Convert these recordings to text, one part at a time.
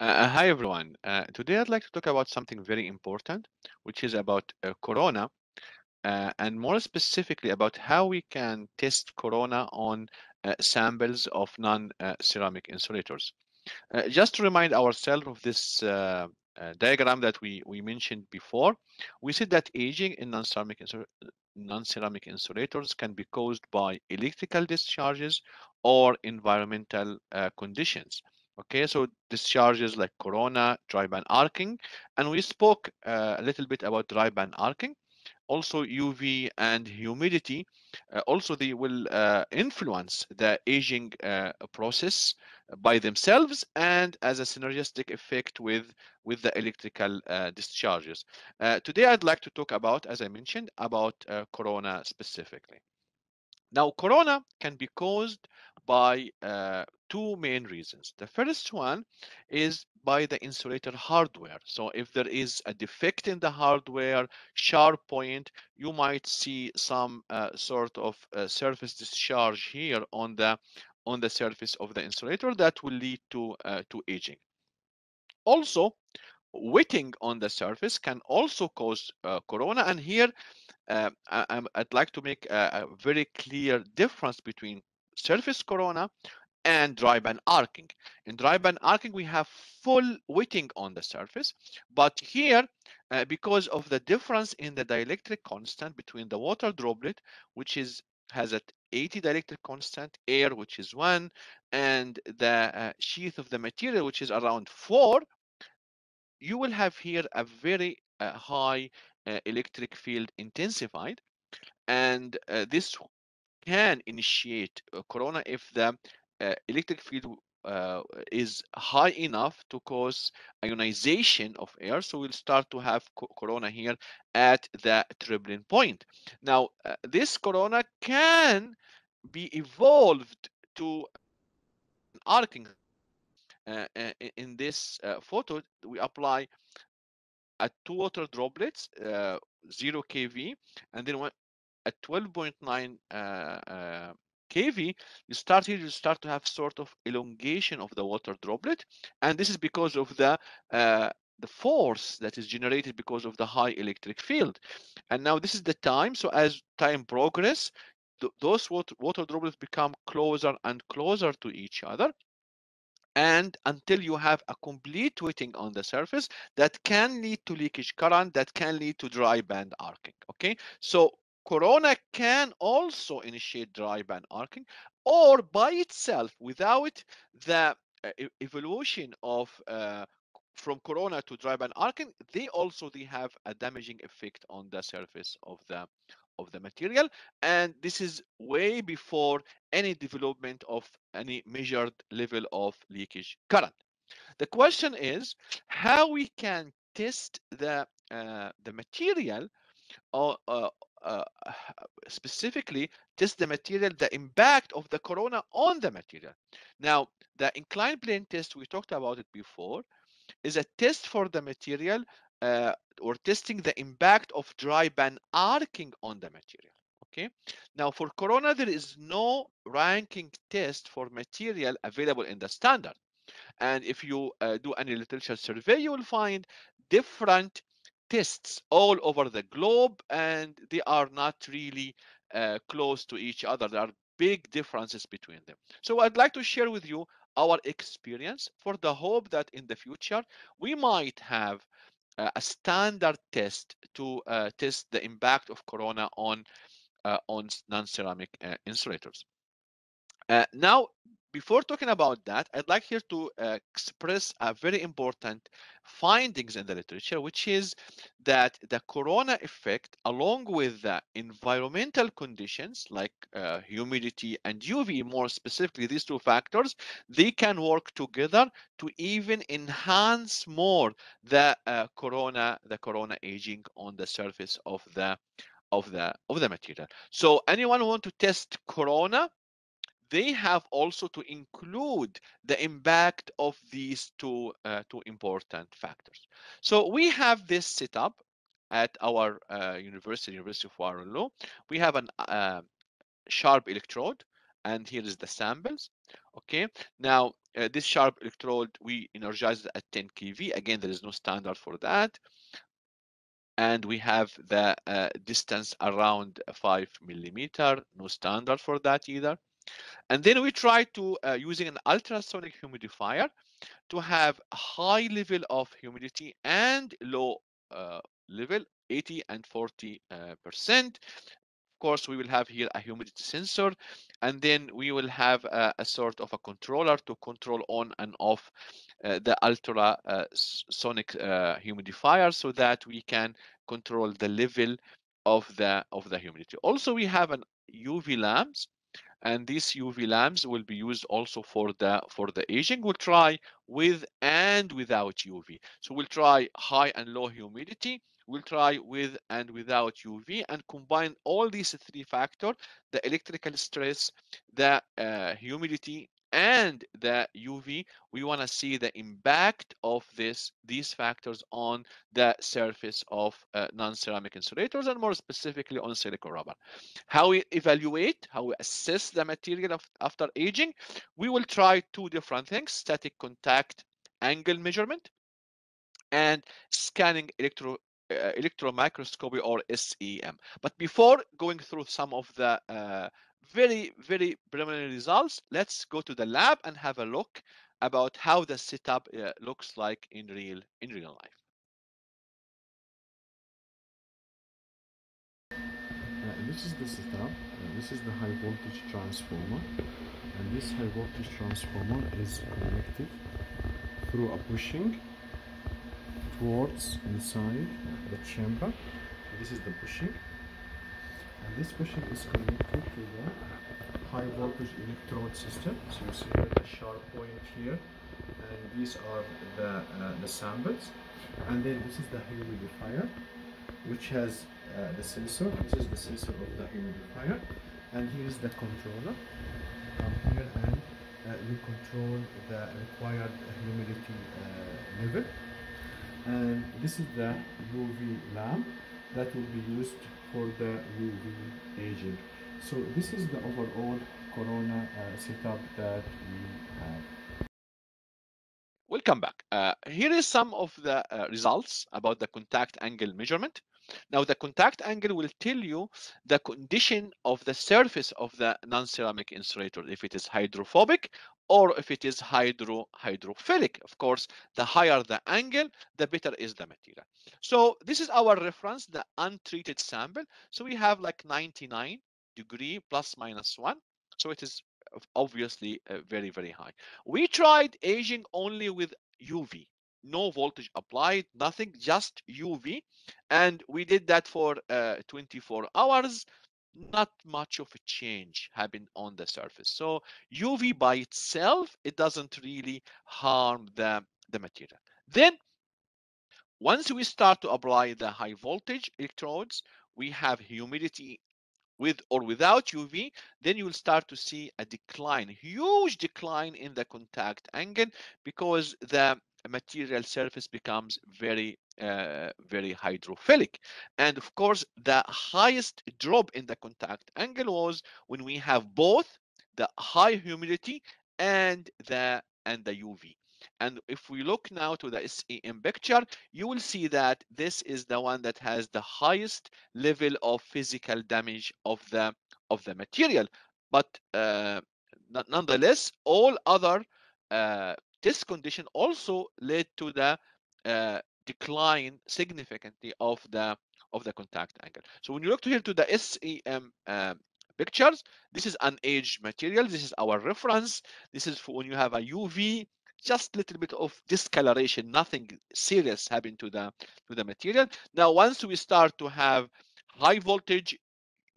Uh, hi everyone. Uh, today I'd like to talk about something very important, which is about uh, corona, uh, and more specifically about how we can test corona on uh, samples of non-ceramic insulators. Uh, just to remind ourselves of this diagram that we, we mentioned before, we said that aging in non-ceramic non-ceramic insulators can be caused by electrical discharges or environmental conditions. Okay, so discharges like corona, dry band arcing, and we spoke uh, a little bit about dry band arcing. Also, UV and humidity, uh, also they will uh, influence the aging uh, process by themselves and as a synergistic effect with, with the electrical uh, discharges. Uh, today, I'd like to talk about, as I mentioned, about corona specifically. Now, corona can be caused by uh, two main reasons. The first one is by the insulator hardware. So if there is a defect in the hardware, sharp point, you might see some uh, sort of uh, surface discharge here on the on the surface of the insulator that will lead to uh, to aging. Also, wetting on the surface can also cause uh, corona and here uh, I, would like to make a, a, very clear difference between surface corona and dry band arcing. In dry band arcing, we have full wetting on the surface, but here, uh, because of the difference in the dielectric constant between the water droplet, which is has at 80 dielectric constant, air, which is one, and the uh, sheath of the material, which is around four, you will have here a very uh, high uh, electric field intensified. And uh, this can initiate corona if the uh, electric field uh, is high enough to cause ionization of air. So we'll start to have co corona here at the tripling point. Now, uh, this corona can be evolved to arcing. Uh, in this uh, photo, we apply at two water droplets, uh, 0 kV, and then at 12.9 uh, kV, you start here, you start to have sort of elongation of the water droplet. And this is because of the uh, the force that is generated because of the high electric field. And now this is the time. So as time progress, th those water, water droplets become closer and closer to each other and until you have a complete wetting on the surface that can lead to leakage current that can lead to dry band arcing okay so Corona can also initiate dry band arcing or by itself without the uh, evolution of uh, from corona to dry band arcing they also they have a damaging effect on the surface of the of the material. And this is way before any development of any measured level of leakage current. The question is how we can test the uh, the material or, uh, uh, specifically just the material, the impact of the corona on the material. Now, the inclined plane test, we talked about it before, is a test for the material uh, or testing the impact of dry band arcing on the material. Okay. Now, for corona, there is no ranking test for material available in the standard. And if you uh, do any literature survey, you will find different tests all over the globe and they are not really uh, close to each other. There are big differences between them. So I'd like to share with you our experience for the hope that in the future we might have uh, a standard test to uh, test the impact of corona on uh, on non-ceramic uh, insulators. Uh, now, before talking about that, I'd like here to uh, express a very important findings in the literature, which is that the corona effect, along with the environmental conditions like uh, humidity and UV, more specifically these two factors, they can work together to even enhance more the uh, corona, the corona aging on the surface of the of the of the material. So anyone want to test corona? They have also to include the impact of these two, uh, two important factors. So we have this set up at our uh, university, University of Waterloo. We have a uh, sharp electrode, and here is the samples. Okay, now uh, this sharp electrode we energize at 10 kV. Again, there is no standard for that. And we have the uh, distance around five millimeter, no standard for that either. And then we try to, uh, using an ultrasonic humidifier, to have high level of humidity and low uh, level, 80 and 40 uh, percent Of course, we will have here a humidity sensor, and then we will have a, a sort of a controller to control on and off uh, the ultra uh, uh, humidifier so that we can control the level of the of the humidity. Also, we have an UV lamps and these UV lamps will be used also for the for the aging. We'll try with and without UV. So we'll try high and low humidity we'll try with and without UV and combine all these three factors, the electrical stress, the uh, humidity, and the UV, we want to see the impact of this these factors on the surface of uh, non-ceramic insulators and more specifically on silicone rubber. How we evaluate, how we assess the material of, after aging, we will try two different things, static contact angle measurement and scanning electro uh, electron microscopy or SEM. But before going through some of the uh, very, very preliminary results, let's go to the lab and have a look about how the setup uh, looks like in real in real life. Uh, this is the setup. Uh, this is the high voltage transformer, and this high voltage transformer is connected through a bushing towards inside the chamber this is the bushing and this bushing is connected to the high voltage electrode system. So you see the sharp point here and these are the uh, the samples. And then this is the humidifier which has uh, the sensor. This is the sensor of the humidifier. And here is the controller. Come here and uh, you control the required humidity uh, level. And this is the UV lamp that will be used for the UV aging. So this is the overall Corona uh, setup that we have. Welcome back. Uh, here is some of the uh, results about the contact angle measurement. Now the contact angle will tell you the condition of the surface of the non-ceramic insulator, if it is hydrophobic or if it is hydro hydrophilic. Of course, the higher the angle, the better is the material. So this is our reference, the untreated sample. So we have like 99 degree plus minus one. So it is obviously uh, very, very high. We tried aging only with UV, no voltage applied, nothing, just UV. And we did that for uh, 24 hours not much of a change happened on the surface. So UV by itself, it doesn't really harm the, the material. Then once we start to apply the high voltage electrodes, we have humidity with or without UV, then you will start to see a decline, huge decline in the contact angle because the material surface becomes very uh, very hydrophilic. And of course, the highest drop in the contact angle was when we have both the high humidity and the and the UV. And if we look now to the SEM picture, you will see that this is the one that has the highest level of physical damage of the of the material. But uh, nonetheless, all other uh, test condition also led to the uh, decline significantly of the of the contact angle. So when you look here to the SEM um, pictures, this is an aged material. This is our reference. This is for when you have a UV, just a little bit of discoloration, nothing serious happened to the to the material. Now, once we start to have high voltage,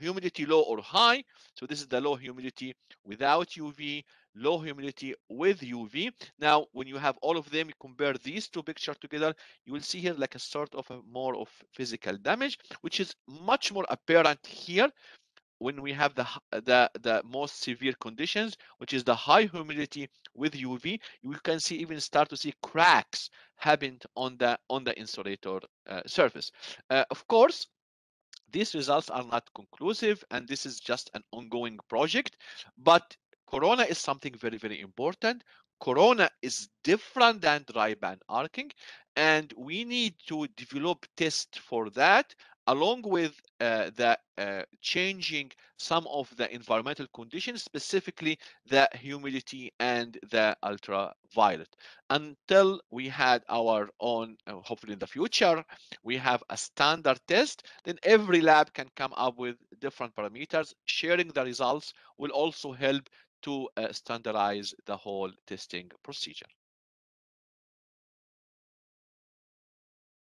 humidity low or high, so this is the low humidity without UV, low humidity with UV. Now, when you have all of them, you compare these two pictures together, you will see here like a sort of a more of physical damage, which is much more apparent here when we have the, the, the most severe conditions, which is the high humidity with UV, you can see even start to see cracks happen on the on the insulator uh, surface. Uh, of course, these results are not conclusive, and this is just an ongoing project. But corona is something very, very important. Corona is different than dry band arcing, and we need to develop tests for that along with uh, the uh, changing some of the environmental conditions, specifically the humidity and the ultraviolet. Until we had our own, uh, hopefully in the future, we have a standard test, then every lab can come up with different parameters. Sharing the results will also help to uh, standardize the whole testing procedure.